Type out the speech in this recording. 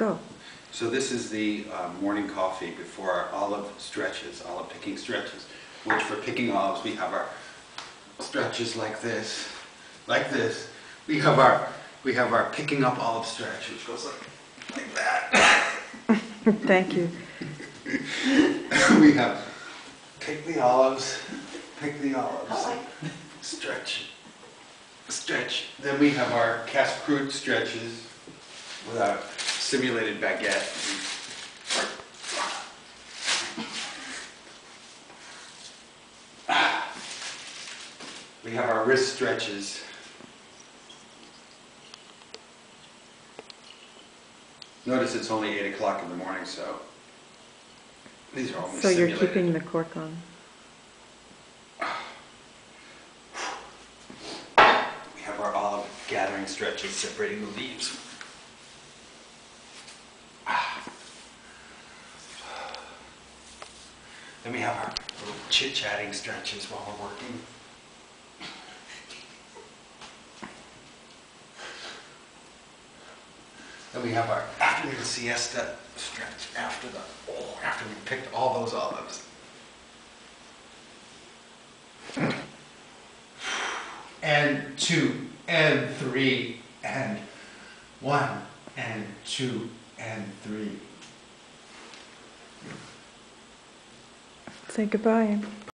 Go. So this is the uh, morning coffee before our olive stretches, olive picking stretches, which for picking olives, we have our stretches like this, like this. We have our, we have our picking up olive stretch, which goes like, like that. Thank you. We have pick the olives, pick the olives, stretch, stretch. Then we have our casse-croûte stretches with our simulated baguette. We have our wrist stretches. Notice it's only eight o'clock in the morning, so these are only So you're simulated. keeping the cork on. We have our olive gathering stretches separating the leaves. Then we have our little chit-chatting stretches while we're working. Then we have our afternoon siesta stretch after the, oh, after we picked all those olives. and two and three and one and two and three. Say goodbye.